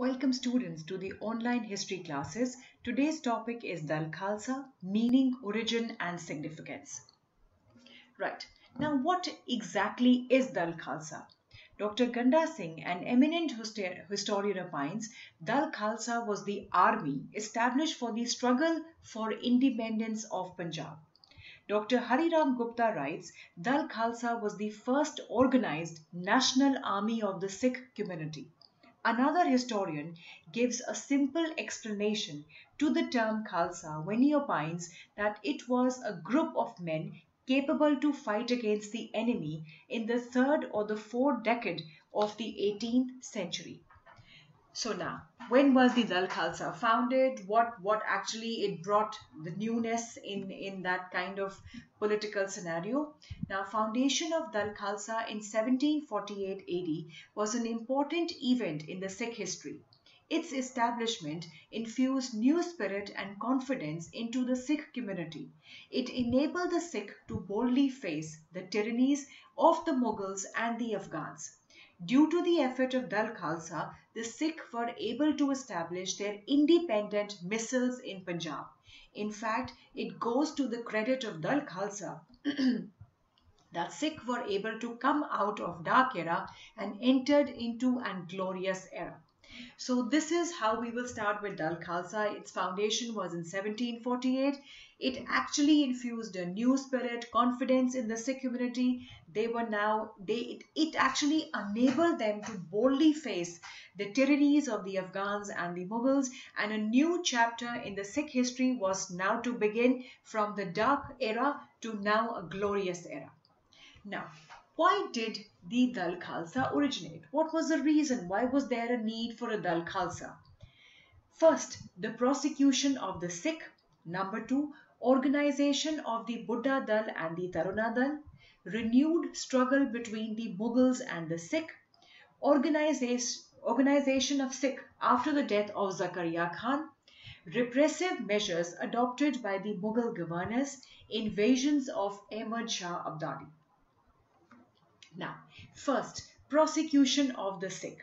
Welcome students to the online history classes. Today's topic is Dal Khalsa, meaning, origin and significance. Right, now what exactly is Dal Khalsa? Dr. Ganda Singh, an eminent historian opines, Dal Khalsa was the army established for the struggle for independence of Punjab. Dr. Hariram Gupta writes, Dal Khalsa was the first organized national army of the Sikh community. Another historian gives a simple explanation to the term Khalsa when he opines that it was a group of men capable to fight against the enemy in the third or the fourth decade of the 18th century. So now, when was the Dal Khalsa founded? What what actually it brought the newness in in that kind of political scenario? Now, foundation of Dal Khalsa in 1748 AD was an important event in the Sikh history. Its establishment infused new spirit and confidence into the Sikh community. It enabled the Sikh to boldly face the tyrannies of the Mughals and the Afghans. Due to the effort of Dal Khalsa, the Sikh were able to establish their independent misls in Punjab. In fact, it goes to the credit of Dal Khalsa that Sikh were able to come out of dark era and entered into an glorious era. So this is how we will start with Dal Khalsa. Its foundation was in 1748. It actually infused a new spirit, confidence in the Sikh community. They were now, they it, it actually enabled them to boldly face the tyrannies of the Afghans and the Mughals and a new chapter in the Sikh history was now to begin from the dark era to now a glorious era. Now, why did the Dal Khalsa originate? What was the reason? Why was there a need for a Dal Khalsa? First, the prosecution of the Sikh. Number two, organization of the Buddha Dal and the Taruna Dal. Renewed struggle between the Mughals and the Sikh. Organization, of Sikh after the death of Zakaria Khan. Repressive measures adopted by the Mughal governors. Invasions of Ahmad Shah Abdali. Now, first, prosecution of the Sikh.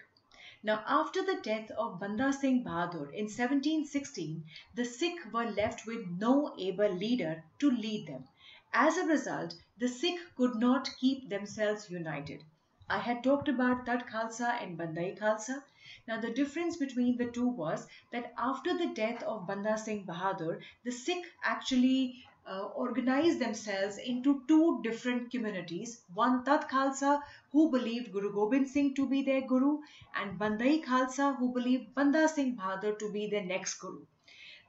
Now, after the death of Banda Singh Bahadur in 1716, the Sikh were left with no able leader to lead them. As a result, the Sikh could not keep themselves united. I had talked about Tat Khalsa and Bandai Khalsa. Now, the difference between the two was that after the death of Banda Singh Bahadur, the Sikh actually uh, organized themselves into two different communities. One Tat Khalsa who believed Guru Gobind Singh to be their Guru and Bandai Khalsa who believed Banda Singh Bahadur to be their next Guru.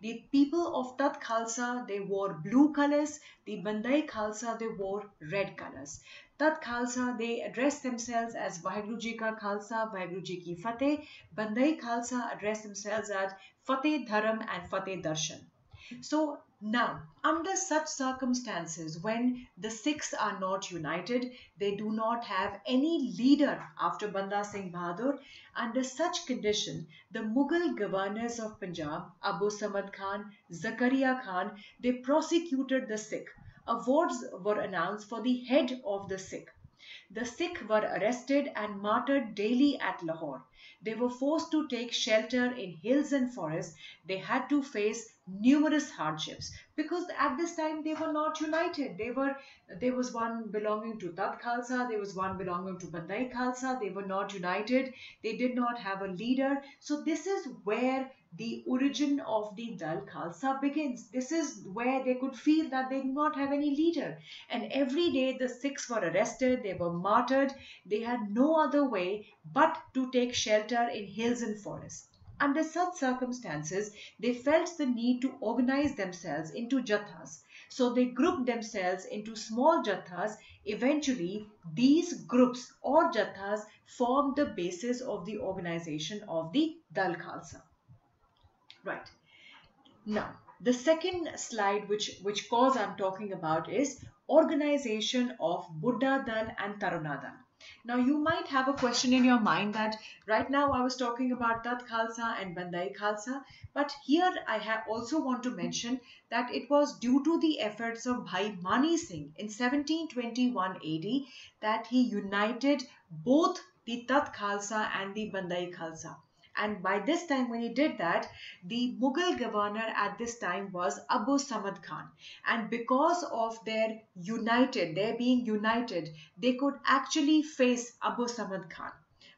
The people of Tat Khalsa, they wore blue colors. The Bandai Khalsa, they wore red colors. Tat Khalsa, they address themselves as Vaheguru Ka Khalsa, Vaheguru Ki Fateh. Bandai Khalsa address themselves as Fateh Dharam and Fateh Darshan. So now, under such circumstances, when the Sikhs are not united, they do not have any leader after Banda Singh Bahadur. Under such condition, the Mughal governors of Punjab, Abu Samad Khan, Zakaria Khan, they prosecuted the Sikh. Awards were announced for the head of the Sikh. The Sikh were arrested and martyred daily at Lahore. They were forced to take shelter in hills and forests. They had to face numerous hardships because at this time they were not united. They were there was one belonging to Tat Khalsa, there was one belonging to Bandai Khalsa. They were not united. They did not have a leader. So this is where the origin of the Dal Khalsa begins. This is where they could feel that they do not have any leader. And every day the Sikhs were arrested, they were martyred. They had no other way but to take shelter in hills and forests. Under such circumstances, they felt the need to organize themselves into jathas. So they grouped themselves into small jathas. Eventually, these groups or jathas formed the basis of the organization of the Dal Khalsa. Right. Now, the second slide which, which cause I'm talking about is organization of Buddha Dal and Taruna Dal. Now you might have a question in your mind that right now I was talking about Tat Khalsa and Bandai Khalsa but here I also want to mention that it was due to the efforts of Bhai Mani Singh in 1721 AD that he united both the Tat Khalsa and the Bandai Khalsa And by this time, when he did that, the Mughal governor at this time was Abu Samad Khan. And because of their united, their being united, they could actually face Abu Samad Khan.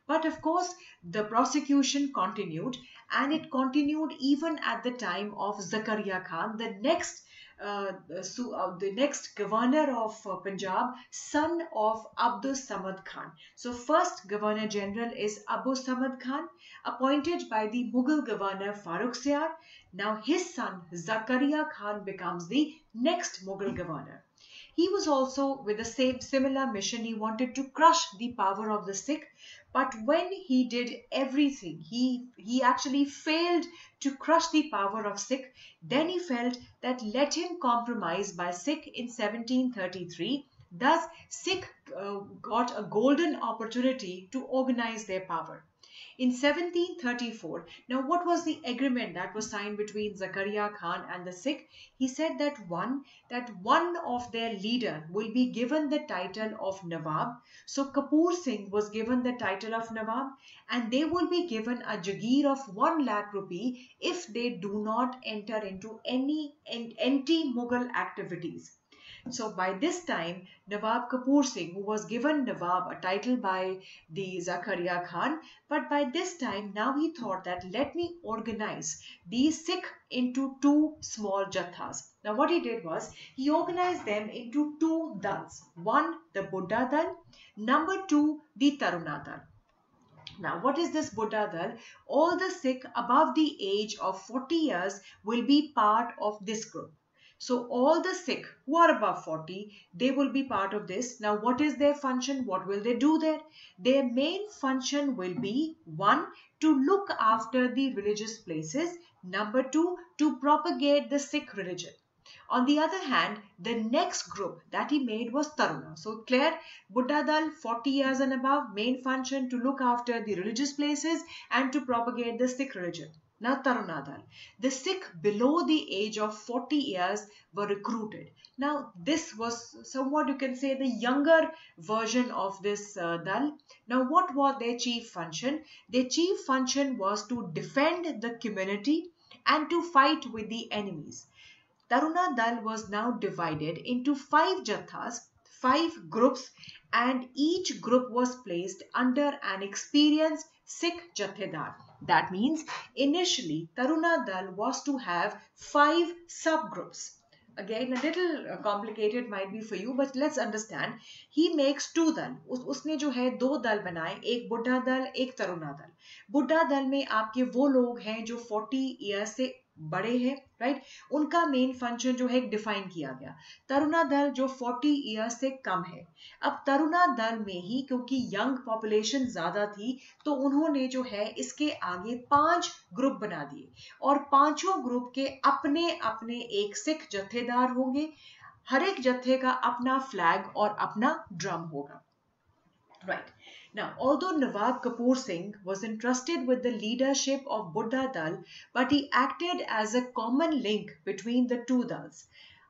But of course, the prosecution continued and it continued even at the time of Zakaria Khan, the next Uh, uh, uh, the next governor of uh, Punjab, son of Abdul Samad Khan. So first governor general is Abu Samad Khan, appointed by the Mughal governor Farrukh Siyar. Now his son Zakaria Khan becomes the next Mughal governor. He was also with the same similar mission. He wanted to crush the power of the Sikh but when he did everything, he, he actually failed to crush the power of Sikh. Then he felt that let him compromise by Sikh in 1733. Thus, Sikh uh, got a golden opportunity to organize their power. In 1734, now what was the agreement that was signed between Zakaria Khan and the Sikh? He said that one, that one of their leader will be given the title of Nawab. So Kapoor Singh was given the title of Nawab and they will be given a jagir of 1 lakh rupee if they do not enter into any anti-Mughal activities. So by this time, Nawab Kapoor Singh, who was given Nawab a title by the Zakaria Khan, but by this time now he thought that let me organize these Sikh into two small jathas. Now what he did was he organized them into two dals. One, the Buddha Dal. Number two, the Taruna Dal. Now, what is this Buddha Dal? All the Sikh above the age of 40 years will be part of this group. So all the sick who are above 40, they will be part of this. Now what is their function? What will they do there? Their main function will be one, to look after the religious places. Number two, to propagate the Sikh religion. On the other hand, the next group that he made was Taruna. So clear, Buddha Dal 40 years and above, main function to look after the religious places and to propagate the Sikh religion. Tarunadal. The Sikh below the age of 40 years were recruited. Now this was somewhat you can say the younger version of this uh, Dal. Now what was their chief function? Their chief function was to defend the community and to fight with the enemies. Taruna Dal was now divided into five jathas, five groups and each group was placed under an experienced Sikh Jathedar. That means initially Taruna Dal was to have five subgroups. Again, a little uh, complicated might be for you, but let's understand. He makes two dal. उस उसने जो है दो दल बनाए एक बुढ़ा दल एक तरुणा दल बुढ़ा दल में आपके वो लोग हैं जो 40 years से बड़े हैं राइट उनका मेन फ़ंक्शन जो है डिफाइन किया गया। तरुणा दल जो 40 ईयर्स से कम है। अब तरुणा दल में ही, क्योंकि यंग पॉपुलेशन ज़्यादा थी तो उन्होंने जो है, इसके आगे पाँच ग्रुप बना दिए। और पाँचों ग्रुप के अपने अपने एक सिख जत्थेदार होंगे। हर एक जत्थे का अपना फ्लैग और अपना ड्रम होगा। Right. Now, although Nawab Kapoor Singh was entrusted with the leadership of Buddha Dal, but he acted as a common link between the two Dals.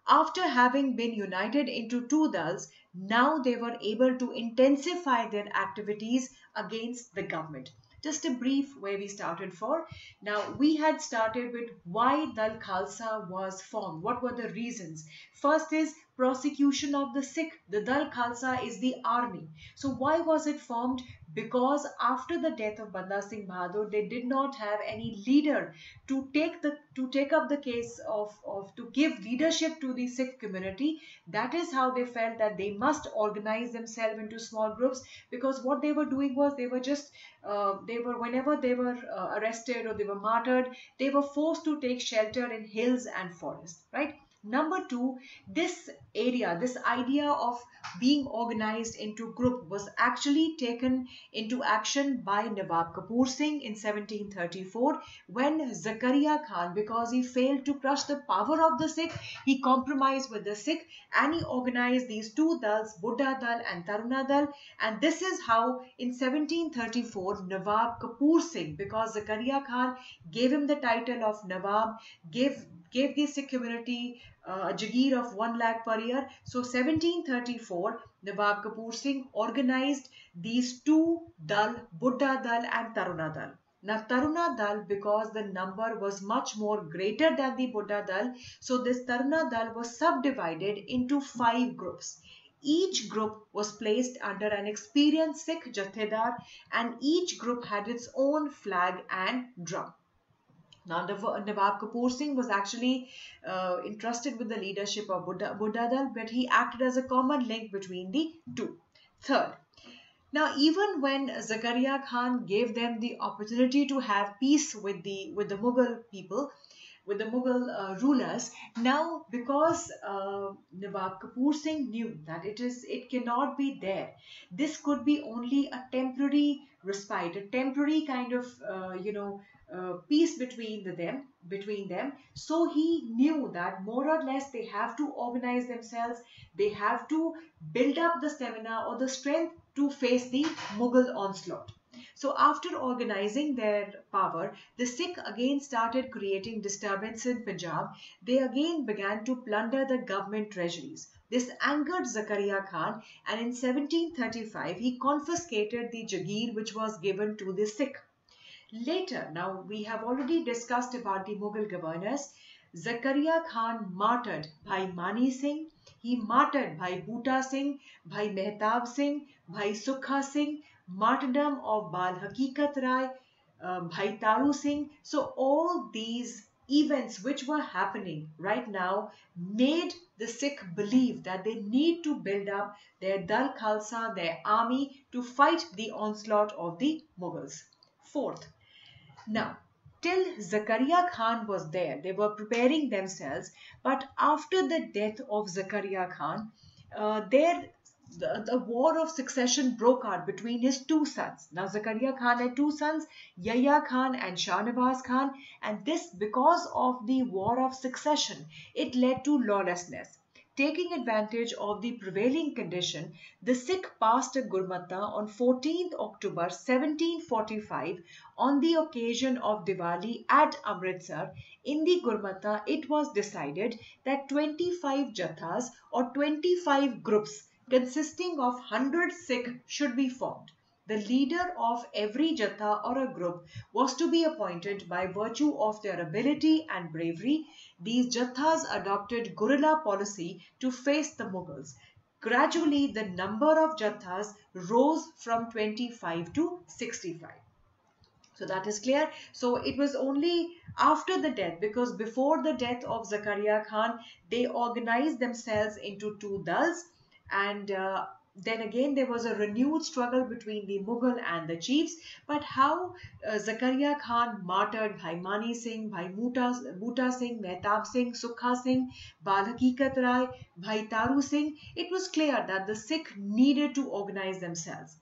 After having been united into two Dals, now they were able to intensify their activities against the government. Just a brief where we started for. Now, we had started with why Dal Khalsa was formed. What were the reasons? First is prosecution of the Sikh. The Dal Khalsa is the army. So why was it formed? Because after the death of Banda Singh Bahadur, they did not have any leader to take the to take up the case of, of to give leadership to the Sikh community. That is how they felt that they must organize themselves into small groups because what they were doing was they were just uh, they were whenever they were uh, arrested or they were martyred, they were forced to take shelter in hills and forests, right? Number two, this area, this idea of being organized into group was actually taken into action by Nawab Kapoor Singh in 1734 when Zakaria Khan, because he failed to crush the power of the Sikh, he compromised with the Sikh and he organized these two dals, Buddha Dal and Taruna Dal. And this is how in 1734 Nawab Kapoor Singh, because Zakaria Khan gave him the title of Nawab, gave gave the Sikh community uh, a jagir of 1 lakh per year. So 1734, Nawab Kapoor Singh organized these two dal, Buddha Dal and Taruna Dal. Now Taruna Dal, because the number was much more greater than the Buddha Dal, so this Taruna Dal was subdivided into five groups. Each group was placed under an experienced Sikh Jathedar and each group had its own flag and drum. Now, Nawab Kapoor Singh was actually uh, entrusted with the leadership of Buddha, Buddha Dal, but he acted as a common link between the two. Third, now, even when Zakaria Khan gave them the opportunity to have peace with the with the Mughal people, with the Mughal uh, rulers, now because uh, Nawab Kapoor Singh knew that it is it cannot be there. This could be only a temporary respite, a temporary kind of uh, you know uh, peace between the them between them. So he knew that more or less they have to organize themselves. They have to build up the stamina or the strength to face the mughal onslaught. So after organizing their power the sikh again started creating disturbance in punjab. They again began to plunder the government treasuries. This angered Zakaria Khan and in 1735 he confiscated the Jagir which was given to the Sikh. Later, now we have already discussed about the Mughal governors. Zakaria Khan martyred Bhai Mani Singh, he martyred Bhai Boota Singh, Bhai Mehtab Singh, Bhai Sukha Singh, martyrdom of Bal Hakikat Rai, uh, Bhai Taru Singh. So all these events which were happening right now made the Sikh believe that they need to build up their Dal Khalsa, their army to fight the onslaught of the Mughals. Fourth, now, till Zakaria Khan was there, they were preparing themselves. But after the death of Zakaria Khan, uh, there the, the, war of succession broke out between his two sons. Now Zakaria Khan had two sons, Yahya Khan and Shahnawaz Khan, and this because of the war of succession, it led to lawlessness. Taking advantage of the prevailing condition, the Sikh passed a Gurmata on 14th October 1745 on the occasion of Diwali at Amritsar. In the Gurmata, it was decided that 25 jathas or 25 groups consisting of 100 Sikh should be formed. The leader of every jatha or a group was to be appointed by virtue of their ability and bravery. These jathas adopted guerrilla policy to face the Mughals. Gradually, the number of jathas rose from 25 to 65. So that is clear. So it was only after the death, because before the death of Zakaria Khan, they organized themselves into two dals and uh, then again there was a renewed struggle between the Mughal and the chiefs. But how uh, Zakaria Khan martyred Bhai Mani Singh, Bhai Muta, Boota Singh, Mehtab Singh, Sukha Singh, Bal Hakikat Rai, Bhai Taru Singh, it was clear that the Sikh needed to organize themselves.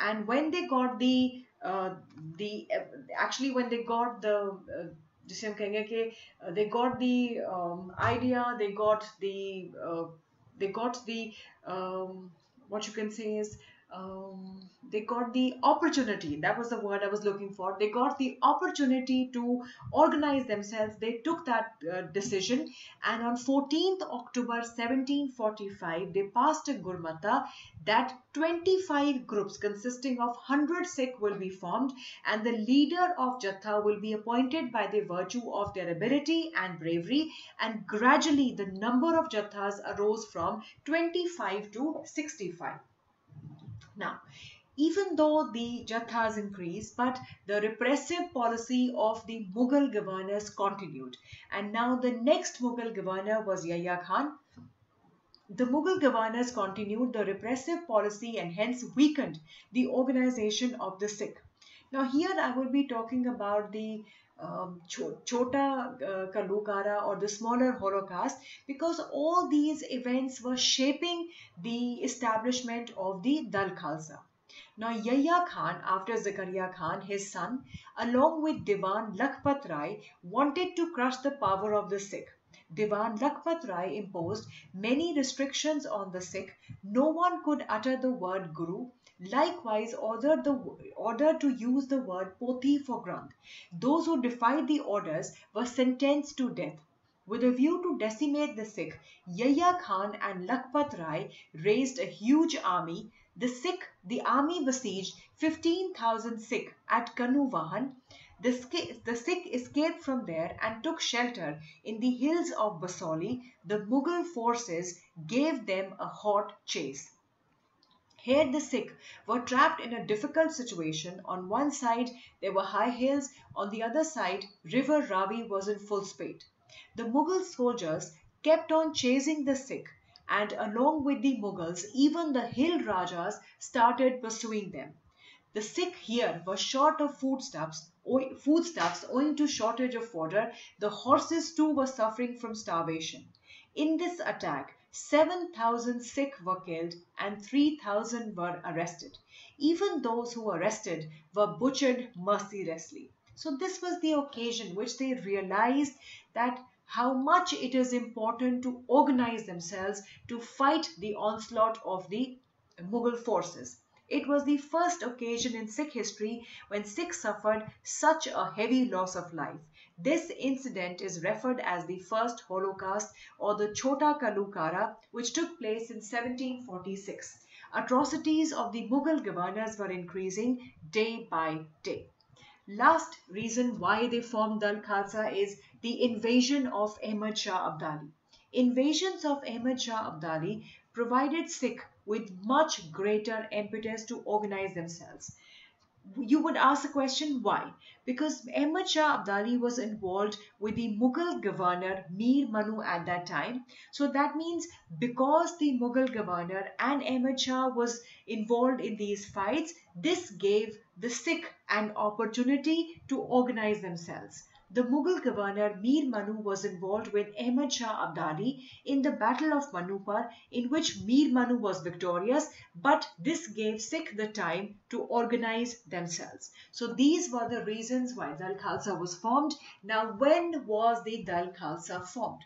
And when they got the uh, the uh, actually when they got the uh, जिसे हम कहेंगे कि they got the um, idea, they got the uh, they got the um, what you can say is um, they got the opportunity. That was the word i was looking for. They got the opportunity to organize themselves. They took that uh, decision. And on 14th october 1745 they passed a gurmata that 25 groups consisting of 100 sikh will be formed and the leader of jatha will be appointed by the virtue of their ability and bravery. And gradually the number of jathas arose from 25 to 65 now, even though the Jathas increased, but the repressive policy of the Mughal governors continued. And now the next Mughal governor was Yahya Khan. The Mughal governors continued the repressive policy and hence weakened the organization of the Sikh. Now here I will be talking about the um, Chota uh, Ghallughara or the smaller Holocaust because all these events were shaping the establishment of the Dal Khalsa. Now Yahya Khan after Zakaria Khan, his son, along with Divan Lakhpat Rai wanted to crush the power of the Sikh. Divan Lakhpat Rai imposed many restrictions on the Sikh. No one could utter the word Guru likewise ordered, the, ordered to use the word Poti for Granth. Those who defied the orders were sentenced to death. With a view to decimate the Sikh, Yahya Khan and Lakhpat Rai raised a huge army. the Sikh, the army besieged 15,000 Sikh at Kanuvahan. The, the Sikh escaped from there and took shelter in the hills of Basoli. The Mughal forces gave them a hot chase. Here the Sikh were trapped in a difficult situation. On one side there were high hills, on the other side river Ravi was in full speed. The Mughal soldiers kept on chasing the Sikh and along with the Mughals even the hill Rajas started pursuing them. The Sikh here were short of foodstuffs, foodstuffs owing to shortage of water. The horses too were suffering from starvation. In this attack, 7,000 Sikh were killed and 3,000 were arrested. Even those who were arrested were butchered mercilessly. So this was the occasion which they realized that how much it is important to organize themselves to fight the onslaught of the Mughal forces. It was the first occasion in Sikh history when Sikhs suffered such a heavy loss of life. This incident is referred as the first Holocaust or the Chota Ghallughara which took place in 1746. Atrocities of the Mughal governors were increasing day by day. Last reason why they formed Dal Khalsa is the invasion of Ahmad Shah Abdali. Invasions of Ahmad Shah Abdali provided Sikh with much greater impetus to organize themselves. You would ask the question why? Because Ahmad Shah Abdali was involved with the Mughal governor Mir Manu at that time. So that means because the Mughal governor and Ahmad Shah was involved in these fights, this gave the Sikh an opportunity to organize themselves. The Mughal governor Mir Manu was involved with Ahmad Shah Abdali in the Battle of Manupur in which Mir Manu was victorious but this gave Sikh the time to organize themselves. So these were the reasons why Dal Khalsa was formed. Now when was the Dal Khalsa formed?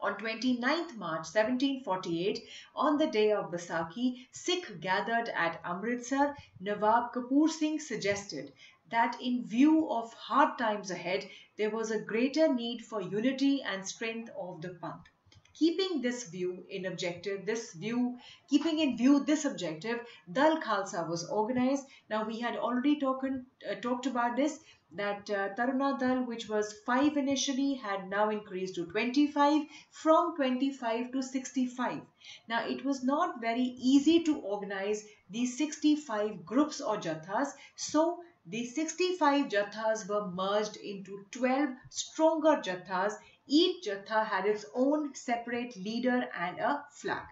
On 29th March 1748, on the day of Baisakhi, Sikh gathered at Amritsar. Nawab Kapoor Singh suggested that in view of hard times ahead, there was a greater need for unity and strength of the Panth. Keeping this view in objective, this view, keeping in view this objective, Dal Khalsa was organized. Now we had already talked, uh, talked about this that uh, Taruna Dal which was 5 initially had now increased to 25 from 25 to 65. Now it was not very easy to organize these 65 groups or jathas so the 65 jathas were merged into 12 stronger jathas. Each jatha had its own separate leader and a flag.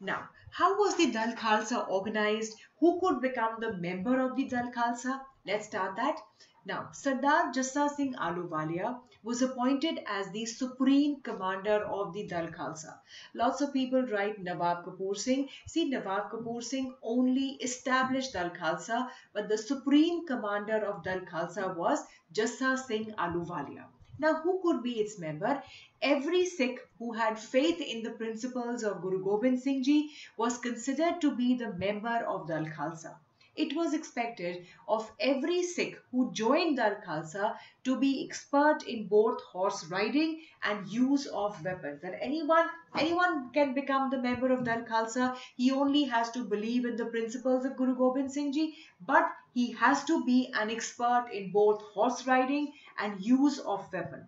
Now, how was the Dal Khalsa organized? Who could become the member of the Dal Khalsa? Let's start that. Now, Sardar Jassa Singh Ahluwalia was appointed as the supreme commander of the Dal Khalsa. Lots of people write Nawab Kapoor Singh. See, Nawab Kapoor Singh only established Dal Khalsa, but the supreme commander of Dal Khalsa was Jassa Singh Ahluwalia. Now, who could be its member? Every Sikh who had faith in the principles of Guru Gobind Singh Ji was considered to be the member of Dal Khalsa it was expected of every Sikh who joined Dal Khalsa to be expert in both horse riding and use of weapons. And anyone, anyone can become the member of Dal Khalsa. He only has to believe in the principles of Guru Gobind Singh Ji, but he has to be an expert in both horse riding and use of weapon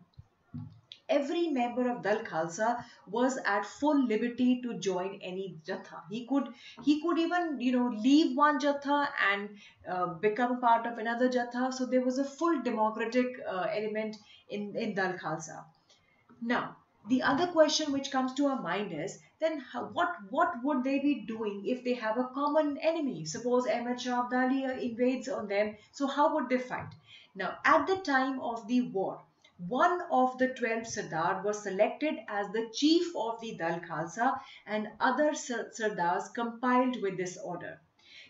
every member of Dal Khalsa was at full liberty to join any jatha. He could he could even you know leave one jatha and uh, become part of another jatha. So there was a full democratic uh, element in in Dal Khalsa. Now the other question which comes to our mind is then how, what what would they be doing if they have a common enemy? Suppose Ahmad Shah Abdali invades on them. So how would they fight? Now at the time of the war one of the 12 Sardar was selected as the chief of the Dal Khalsa and other Sardars compiled with this order.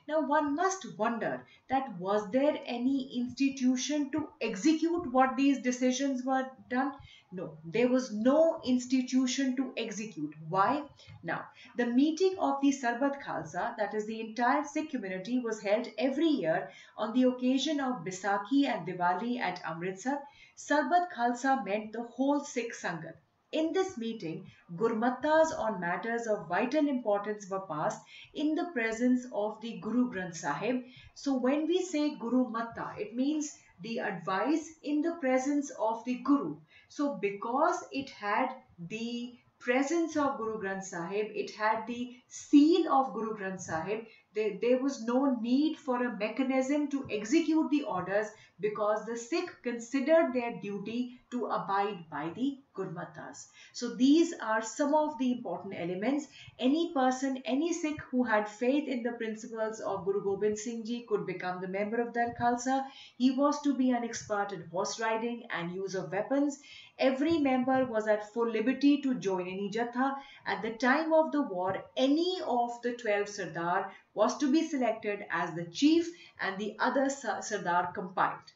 Now one must wonder that was there any institution to execute what these decisions were done? No, there was no institution to execute. Why? Now, the meeting of the Sarbat Khalsa, that is the entire Sikh community, was held every year on the occasion of Baisakhi and Diwali at Amritsar. Sarbat Khalsa meant the whole Sikh Sangat. In this meeting, Gurmatas on matters of vital importance were passed in the presence of the Guru Granth Sahib. So when we say Guru Matta, it means the advice in the presence of the Guru. So because it had the presence of Guru Granth Sahib, it had the seal of Guru Granth Sahib, there, there was no need for a mechanism to execute the orders because the Sikh considered their duty to abide by the Gurmatas. So these are some of the important elements. Any person, any Sikh who had faith in the principles of Guru Gobind Singh Ji could become the member of Dal Khalsa. He was to be an expert in horse riding and use of weapons. Every member was at full liberty to join any Jatha. At the time of the war, any of the 12 Sardar was to be selected as the chief and the other Sardar compiled.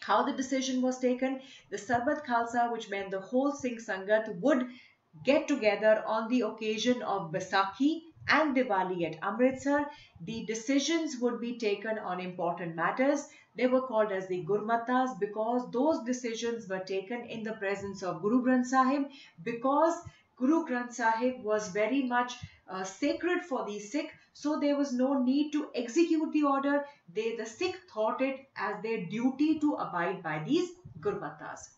How the decision was taken, the Sarbat Khalsa, which meant the whole Singh Sangat, would get together on the occasion of Baisakhi and Diwali at Amritsar. The decisions would be taken on important matters. They were called as the Gurmatas because those decisions were taken in the presence of Guru Granth Sahib because Guru Granth Sahib was very much uh, sacred for the Sikh. So there was no need to execute the order. They, the Sikh thought it as their duty to abide by these Gurmatas.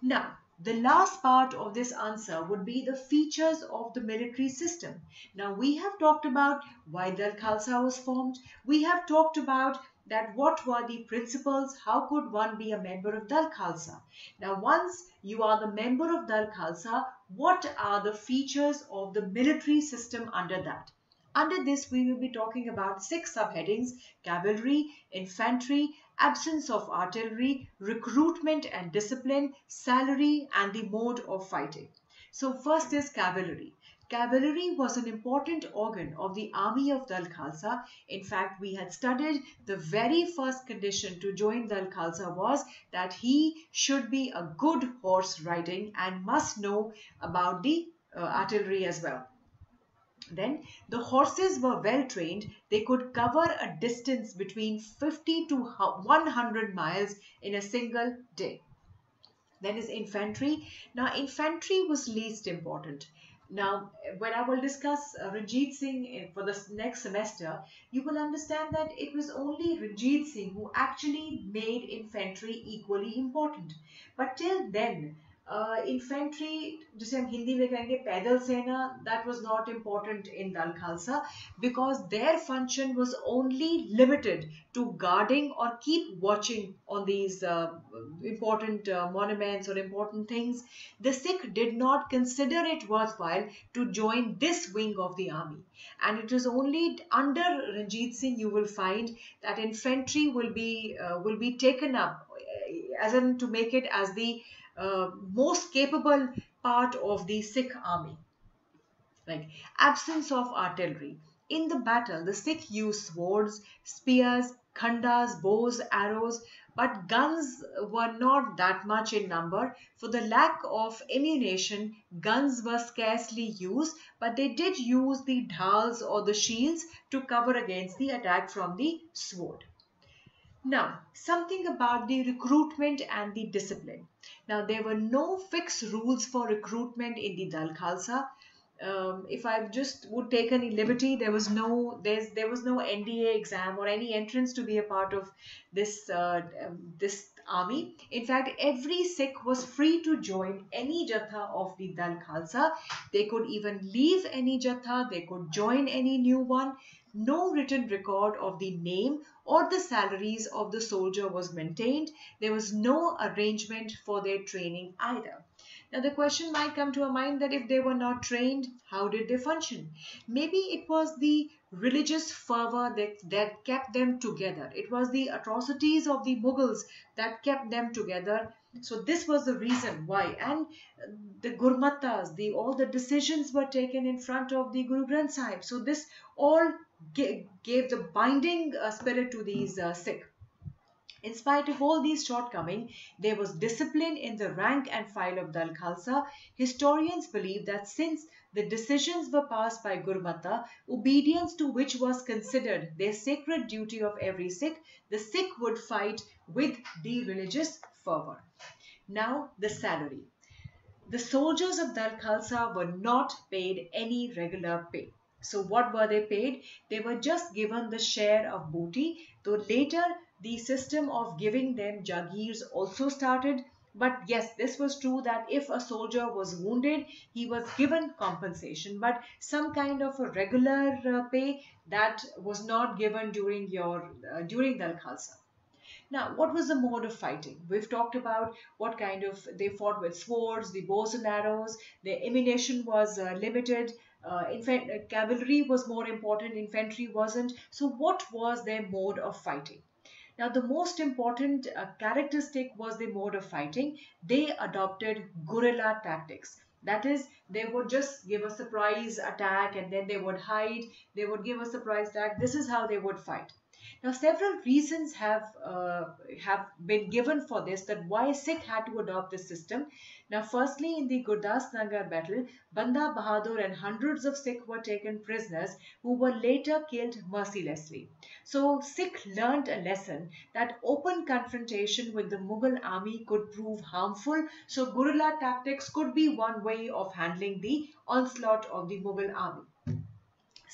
Now, the last part of this answer would be the features of the military system. Now, we have talked about why Dal Khalsa was formed. We have talked about that what were the principles, how could one be a member of Dal Khalsa. Now once you are the member of Dal Khalsa, what are the features of the military system under that? Under this, we will be talking about six subheadings, cavalry, infantry, absence of artillery, recruitment and discipline, salary and the mode of fighting. So first is cavalry. Cavalry was an important organ of the army of Dal Khalsa. In fact, we had studied the very first condition to join Dal Khalsa was that he should be a good horse riding and must know about the uh, artillery as well. Then the horses were well trained. They could cover a distance between 50 to 100 miles in a single day. Then is infantry. Now infantry was least important. Now, when I will discuss uh, Singh eh, for the next semester, you will understand that it was only Ranjit Singh who actually made infantry equally important. But till then, infantry जिसे हम हिंदी में कहेंगे पैदल सेना that was not important in दल Khalsa because their function was only limited to guarding or keep watching on these uh, important uh, monuments or important things, the Sikh did not consider it worthwhile to join this wing of the army. And it is only under Ranjit Singh you will find that infantry will be uh, will be taken up as in to make it as the uh, most capable part of the Sikh army. Like absence of artillery. In the battle, the Sikh used swords, spears, khandas, bows, arrows, but guns were not that much in number. For the lack of ammunition, guns were scarcely used, but they did use the dhals or the shields to cover against the attack from the sword. Now, something about the recruitment and the discipline. Now, there were no fixed rules for recruitment in the Dal Khalsa. Um, if I just would take any liberty, there was no there's there was no NDA exam or any entrance to be a part of this uh, um, this army. In fact, every Sikh was free to join any Jatha of the Dal Khalsa. They could even leave any Jatha. They could join any new one. No written record of the name or the salaries of the soldier was maintained. There was no arrangement for their training either. Now the question might come to our mind that if they were not trained, how did they function? Maybe it was the religious fervor that, that kept them together. It was the atrocities of the Mughals that kept them together. So this was the reason why. And the Gurmatas, the all the decisions were taken in front of the Guru Granth Sahib. So this all gave, the binding uh, spirit to these uh, Sikh. In spite of all these shortcomings, there was discipline in the rank and file of Dal Khalsa. Historians believe that since the decisions were passed by Gurmata, obedience to which was considered their sacred duty of every Sikh, the Sikh would fight with the religious fervor. Now, the salary. the soldiers of Dal Khalsa were not paid any regular pay. So what were they paid? They were just given the share of booty, though later the system of giving them jagirs also started. But yes, this was true that if a soldier was wounded, he was given compensation. But some kind of a regular uh, pay that was not given during your uh, during Dal Khalsa. Now, what was the mode of fighting? We've talked about what kind of they fought with swords, the bows and arrows. Their ammunition was uh, limited. Uh, infant, uh, cavalry was more important. Infantry wasn't. So, what was their mode of fighting? Now, the most important uh, characteristic was the mode of fighting. They adopted guerrilla tactics. That is, they would just give a surprise attack and then they would hide. They would give a surprise attack. This is how they would fight. Now, several reasons have uh, have been given for this that why Sikh had to adopt this system. Now, firstly, in the Gurdas Nangal battle, Banda Bahadur and hundreds of Sikh were taken prisoners who were later killed mercilessly. So, Sikh learned a lesson that open confrontation with the Mughal army could prove harmful. So, guerrilla tactics could be one way of handling the onslaught of the Mughal army.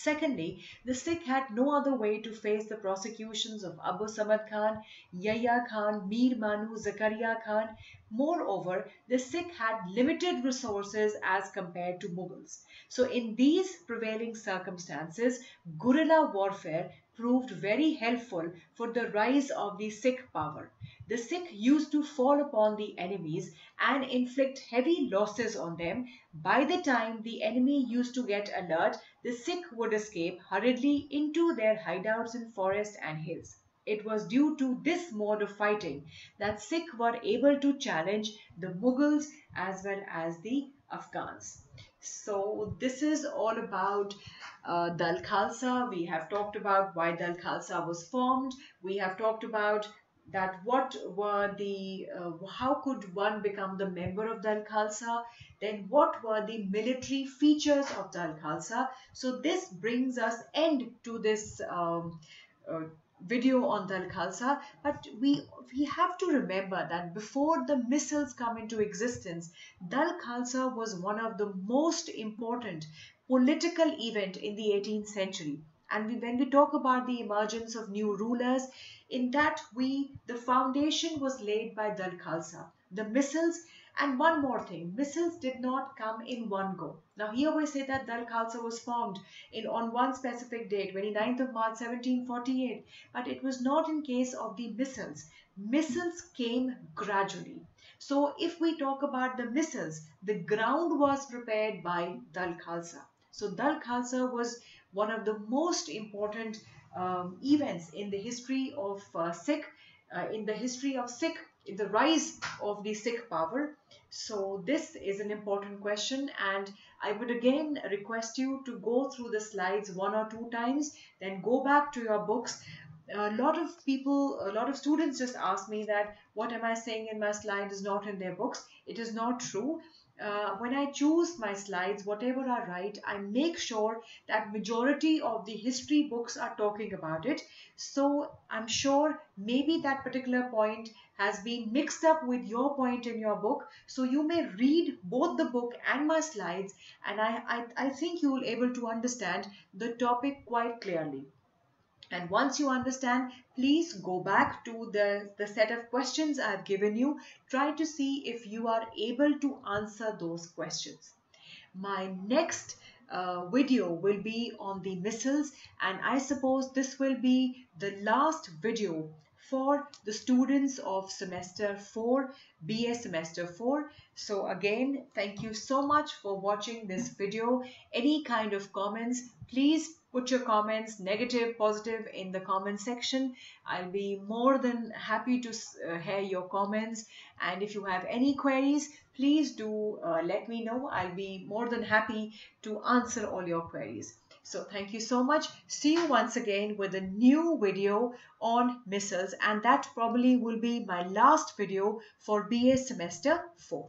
Secondly, the Sikh had no other way to face the prosecutions of Abu Samad Khan, Yahya Khan, Mir Manu, Zakaria Khan. Moreover, the Sikh had limited resources as compared to Mughals. So in these prevailing circumstances, guerrilla warfare proved very helpful for the rise of the Sikh power. The Sikh used to fall upon the enemies and inflict heavy losses on them. By the time the enemy used to get alert, the Sikh would escape hurriedly into their hideouts in forests and hills. It was due to this mode of fighting that Sikh were able to challenge the Mughals as well as the Afghans. So this is all about uh, Dal Khalsa. We have talked about why Dal Khalsa was formed. We have talked about that what were the uh, how could one become the member of Dal Khalsa then what were the military features of Dal Khalsa so this brings us end to this um, uh, video on Dal Khalsa but we we have to remember that before the misls come into existence Dal Khalsa was one of the most important political event in the 18th century and we, when we talk about the emergence of new rulers in that we, the foundation was laid by Dal Khalsa. The misls and one more thing, misls did not come in one go. Now here we say that Dal Khalsa was formed in on one specific date, 29th of March 1748, but it was not in case of the misls. Misls came gradually. So if we talk about the misls, the ground was prepared by Dal Khalsa. So Dal Khalsa was one of the most important um, events in the history of uh, Sikh, uh, in the history of Sikh, in the rise of the Sikh power. So this is an important question and I would again request you to go through the slides one or two times, then go back to your books. A lot of people, a lot of students just ask me that what am I saying in my slide is not in their books. It is not true uh, when I choose my slides, whatever I write, I make sure that majority of the history books are talking about it. So I'm sure maybe that particular point has been mixed up with your point in your book. So you may read both the book and my slides and I, I, I think you will able to understand the topic quite clearly. And once you understand, please go back to the, the set of questions I've given you. Try to see if you are able to answer those questions. My next uh, video will be on the misls and I suppose this will be the last video for the students of semester 4 BA semester 4 so again thank you so much for watching this video any kind of comments please put your comments negative positive in the comment section. I'll be more than happy to uh, hear your comments. And if you have any queries please do uh, let me know. I'll be more than happy to answer all your queries. So thank you so much. See you once again with a new video on misls and that probably will be my last video for ba semester 4